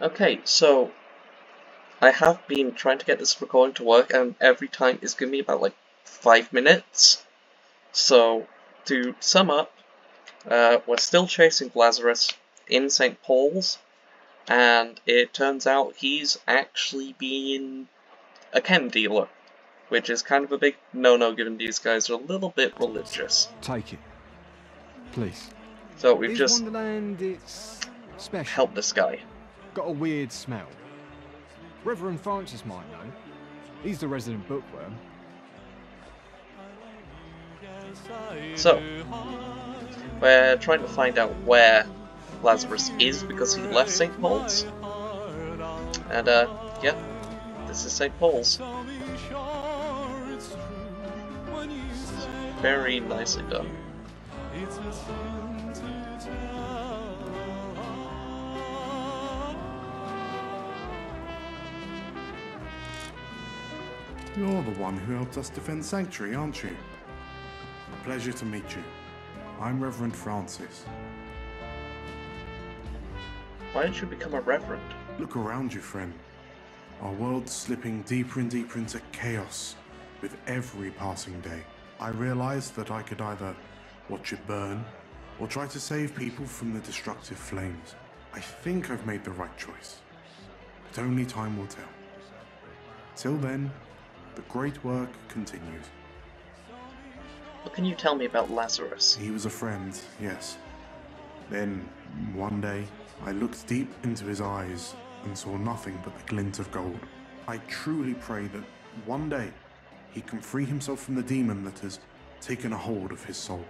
Okay, so I have been trying to get this recording to work, and every time it's giving me about like five minutes. So to sum up, uh, we're still chasing Lazarus in St. Paul's, and it turns out he's actually been a chem dealer, which is kind of a big no-no given these guys are a little bit religious. Take it. Please. So we've just Wonderland, it's special. helped this guy. Got a weird smell. Reverend Francis might know. He's the resident bookworm. So, we're trying to find out where Lazarus is because he left St. Paul's. And, uh, yeah, this is St. Paul's. Very nicely done. You're the one who helped us defend Sanctuary, aren't you? A pleasure to meet you. I'm Reverend Francis. Why did you become a reverend? Look around you, friend. Our world's slipping deeper and deeper into chaos with every passing day. I realized that I could either watch it burn or try to save people from the destructive flames. I think I've made the right choice. But only time will tell. Till then, the great work continues. What can you tell me about Lazarus? He was a friend, yes. Then, one day, I looked deep into his eyes and saw nothing but the glint of gold. I truly pray that one day he can free himself from the demon that has taken a hold of his soul.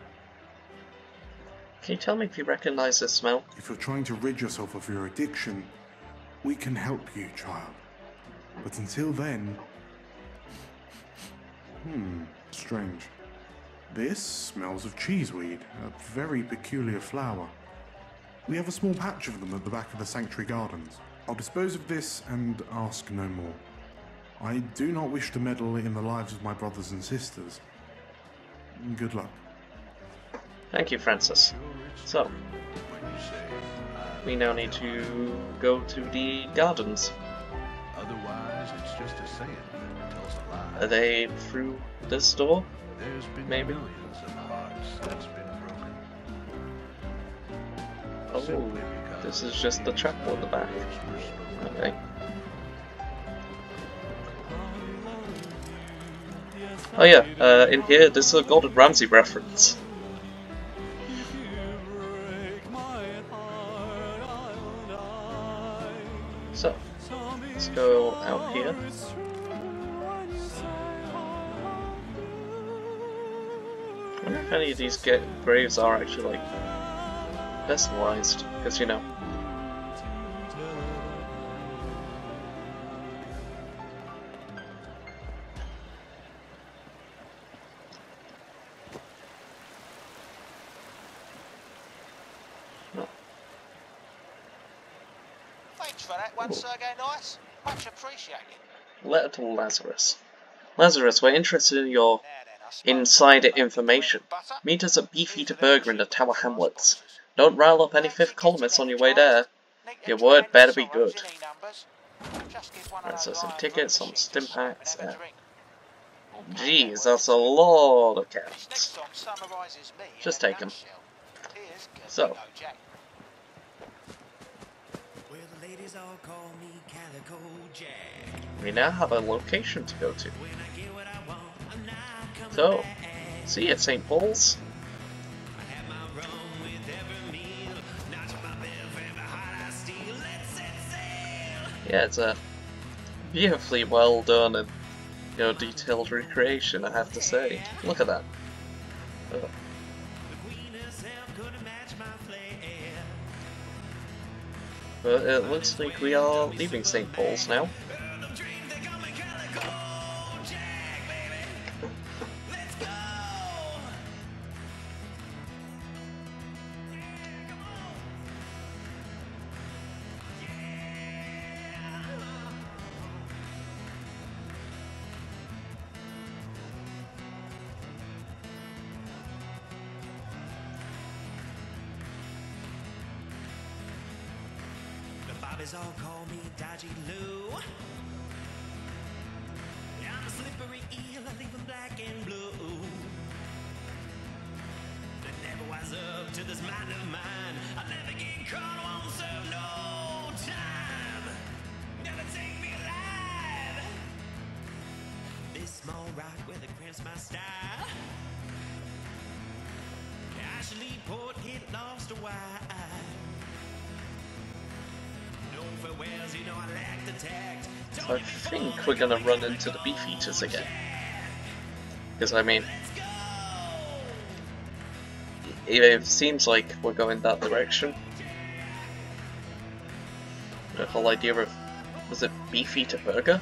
Can you tell me if you recognize this smell? If you're trying to rid yourself of your addiction, we can help you, child. But until then. Hmm, strange. This smells of cheeseweed, a very peculiar flower. We have a small patch of them at the back of the sanctuary gardens. I'll dispose of this and ask no more. I do not wish to meddle in the lives of my brothers and sisters. Good luck. Thank you, Francis. So, we now need to go to the gardens. Otherwise, it's just a saying that tells a lie. Are they through this door? There's been maybe? millions of hearts that's been broken. Oh, this is just the chapel in the back. words were spoken. Okay. Oh yeah, uh, in here, this is a Gordon Ramsay reference. Out here. I wonder if any of these get graves are actually like personalized, because you know. Thanks for that one, Sergey Nice. Much appreciated. Letter to Lazarus. Lazarus, we're interested in your Now then, I suppose insider information. bread and butter. Meet us at Beefeater Burger in the Tower Hamlets. Don't rile up any fifth columnists on your way there. Your word better be good. in E-numbers. Just give one of Right, so some tickets, some stim packs, who yeah. drink. Or pay Jeez, that's a lot of cats. next song summarises me in Just take them. So. Casino Jack. Well, the ladies all call me Calico Jack. We now have a location to go to. When I get what I want, I'm not coming So, see you at St. Paul's. I have my rum with every meal. Notch my bell for every heart I steal. Let's set sail. Yeah, it's a beautifully well done and you know detailed recreation. I have to say. Look at that. Oh, But it looks like we are leaving St. Paul's now. Rock weather cramps my style. Ashley Port get lost a while. Farewells, you know I lack the tact. I think we're gonna run into the beef eaters again. Because I mean, it, it seems like we're going that direction. The whole idea of was it beef eater burger?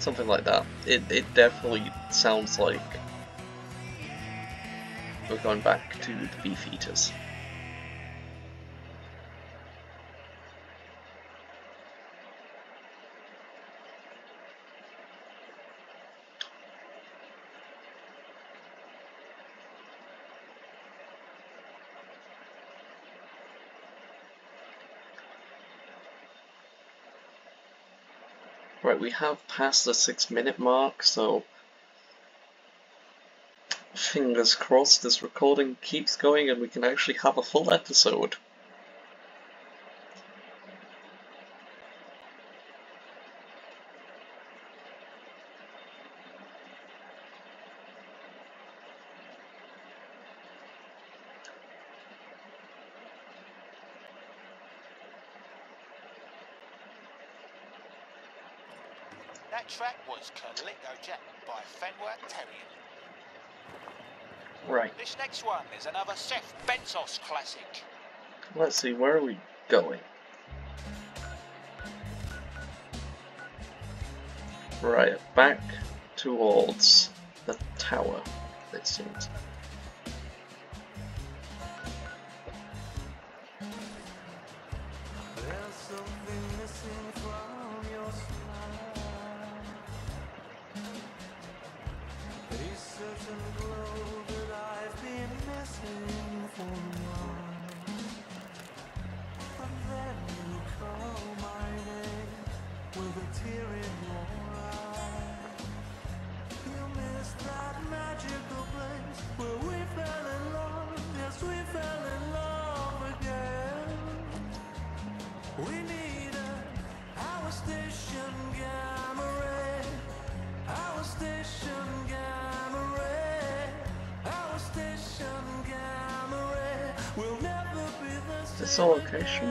Something like that. It it definitely sounds like we're going back to the beef we have passed the six minute mark, so fingers crossed this recording keeps going and we can actually have a full episode. Track was Calico Jack by Fenway Terrier. Right, This next one is another Seth Bentos classic. let's see, where are we going? Right, back towards the tower, it seems. Be the location?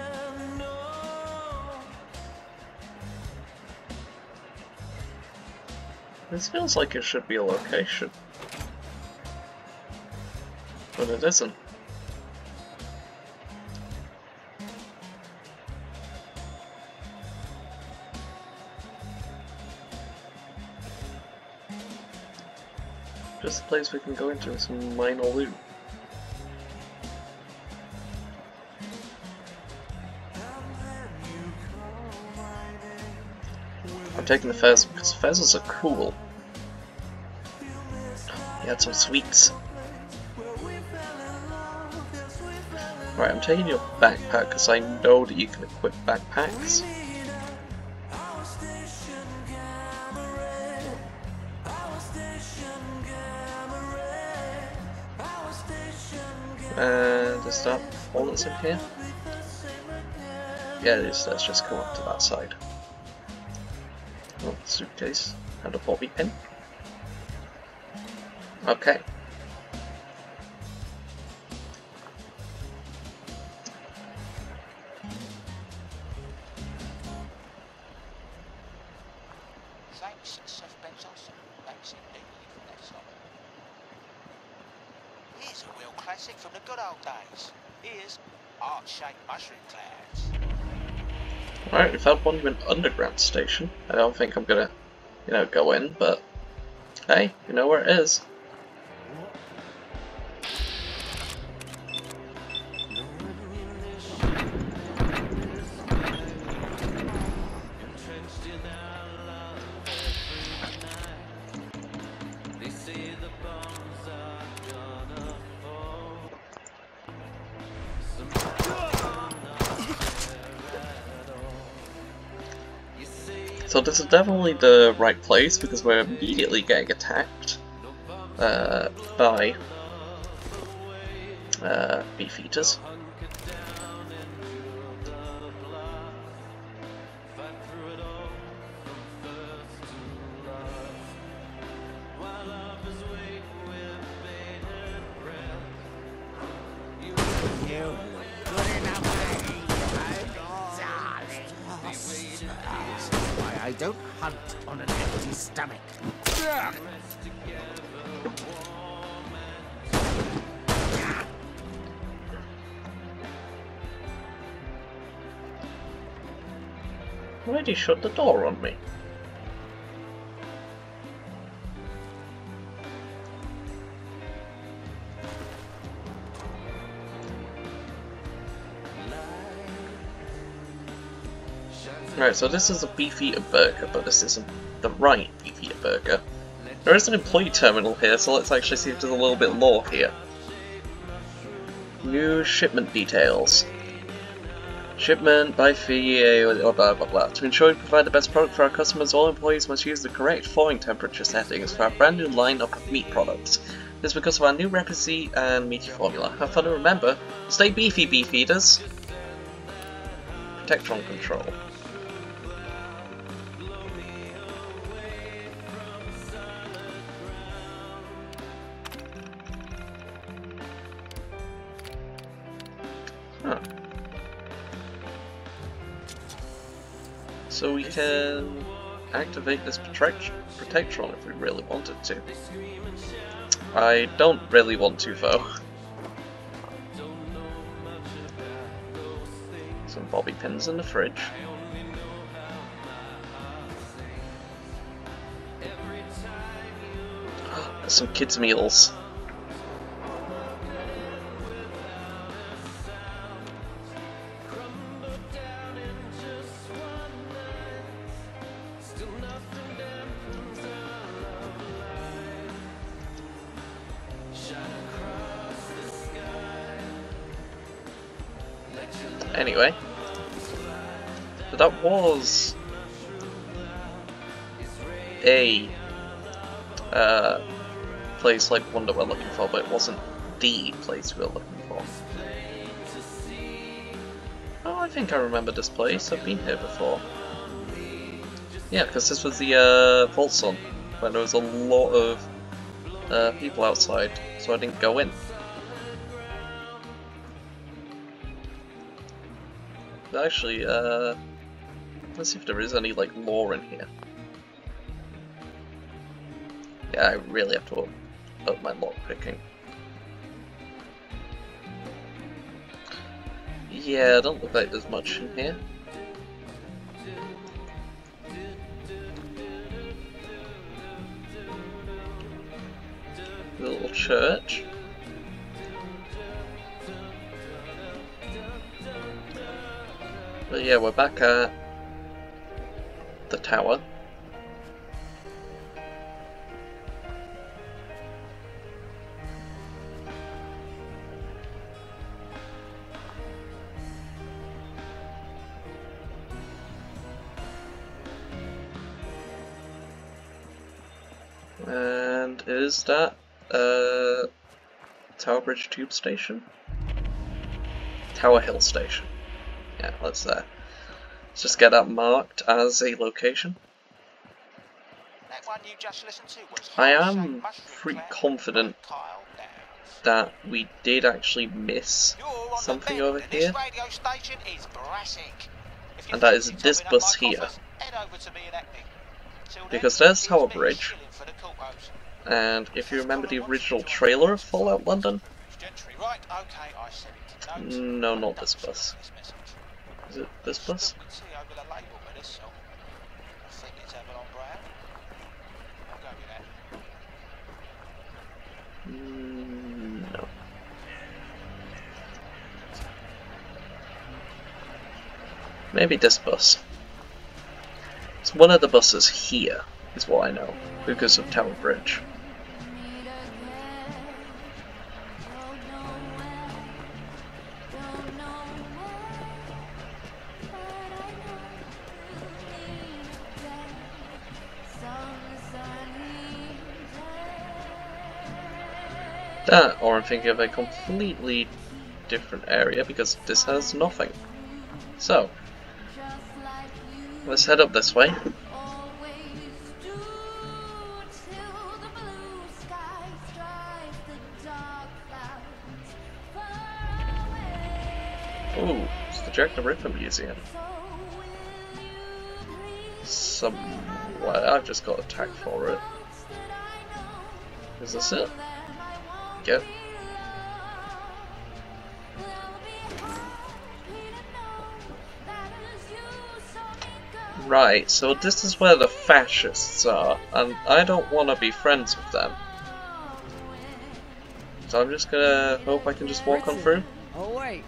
This feels like it should be a location. But it isn't. Just a place we can go into with some minor loot. Taking the Fez because Fezes are cool. He had some sweets. Right, I'm taking your backpack because I know that you can equip backpacks. And is that all that's in here? Yeah, it is. Let's just go up to that side. Oh, suitcase and a bobby pin. Okay. An underground station. I don't think I'm gonna, you know, go in, but hey, you know where it is. This is definitely the right place because we're immediately getting attacked uh, by uh, beef eaters. Hunt on an empty stomach. He shut the door on me? Right, so this is a beef eater burger, but this isn't the right beef eater burger. There is an employee terminal here, so let's actually see if there's a little bit lore here. New shipment details. Shipment by fee, or blah blah blah. To ensure we provide the best product for our customers, all employees must use the correct thawing temperature settings for our brand new lineup of meat products. This is because of our new recipe and meaty formula. Have fun and remember, stay beefy, beef eaters! Protectron control. So we can activate this protect Protectron if we really wanted to. I don't really want to though. Some bobby pins in the fridge. Some kids' meals. Anyway, but that was a uh, place like one that we're looking for, but it wasn't the place we were looking for. Oh, I think I remember this place. I've been here before. Yeah, because this was the uh, Vault Sun, when there was a lot of uh, people outside, so I didn't go in. Actually, uh, let's see if there is any like lore in here. Yeah, I really have to up, up my lock picking. Yeah, I don't look like there's much in here. Little church. But yeah, we're back at the tower. And is that uh, Tower Bridge Tube Station? Tower Hill Station. Yeah, let's uh, let's just get that marked as a location. That one you just listened to was I am pretty confident by Kyle Downs. that we did actually miss something over here. Station is brassic. And that is this bus here. coffers, head over to me in Epping. Till then, Because there's Tower Bridge. shilling for the Courthouse. And if you remember the original trailer of Fallout London, Gentry, right, okay, I said it. Note, no, not this bus. Is it this bus? Look and see over the label for this song. I think it's Avalon Brown. I'll go with that. Mm, no. Maybe this bus. It's one of the buses here, is what I know, because of Tower Bridge. That, or I'm thinking of a completely different area because this has nothing. So, let's head up this way. Ooh, it's the Jack the Ripper Museum. Somewhere, I've just got a tag for it. Is this it? Right, so this is where the fascists are, and I don't want to be friends with them. So I'm just gonna hope I can just walk on through. Awake.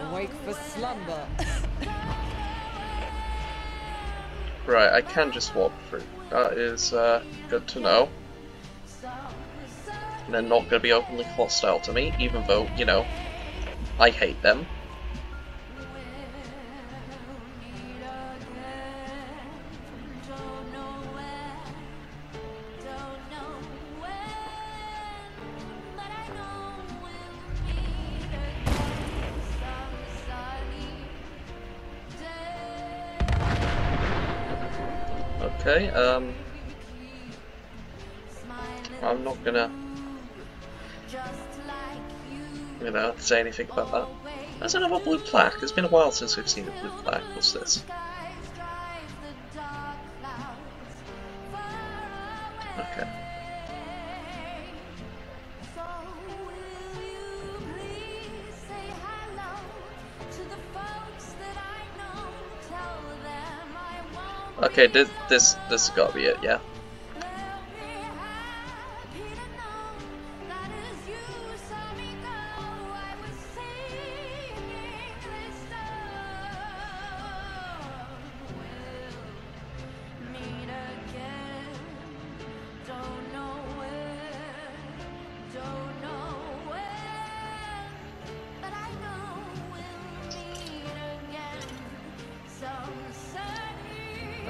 Awake for slumber. Right, I can just walk through. That is uh, good to know. They're not going to be openly hostile to me, even though, you know, I hate them. You know, say anything about that. There's another blue plaque. It's been a while since we've seen a blue plaque. What's this? Okay. Okay, this this this has got to be it, yeah.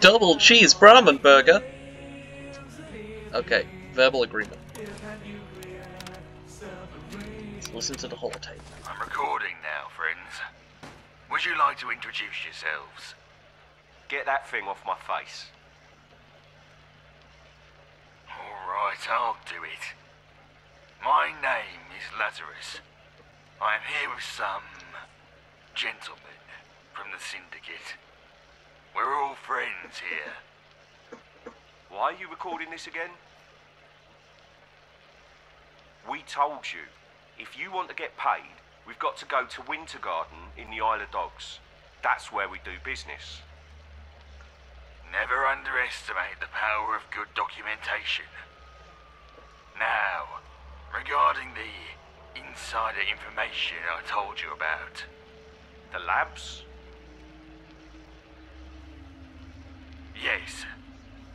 Double cheese Brahmin burger. Okay, verbal agreement. Let's listen to the holotape. I'm recording now, friends. Would you like to introduce yourselves? Get that thing off my face. Alright, I'll do it. My name is Lazarus. I am here with some gentlemen from the Syndicate. We're all friends here. Why are you recording this again? We told you, if you want to get paid, we've got to go to Winter Garden in the Isle of Dogs. That's where we do business. Never underestimate the power of good documentation. Now, regarding the insider information I told you about. The labs? Yes,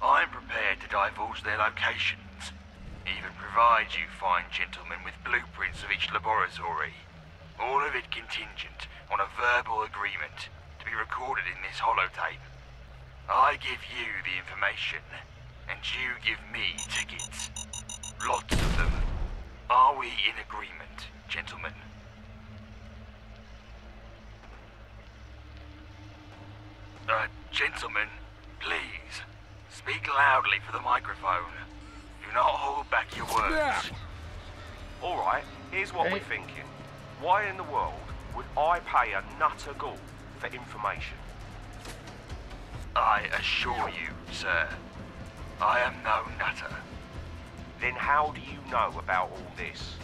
I'm prepared to divulge their locations, even provide you fine gentlemen with blueprints of each laboratory. All of it contingent on a verbal agreement to be recorded in this holotape. I give you the information, and you give me tickets. Lots of them. Are we in agreement, gentlemen? Uh, gentlemen, speak loudly for the microphone. Do not hold back your words. Alright, here's what we're thinking. Why in the world would I pay a nutter ghoul for information? I assure you, sir, I am no nutter. Then how do you know about all this?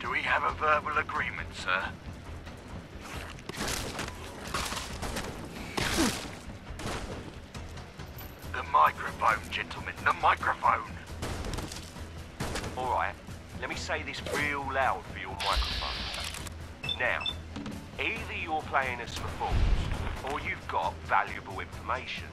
Do we have a verbal agreement, sir? Microphone gentlemen, the microphone. Alright, let me say this real loud for your microphone. Now, either you're playing us for fools, or you've got valuable information.